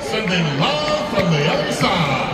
sending love from the other side.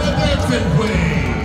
American way.